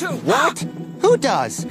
too. What? Who does?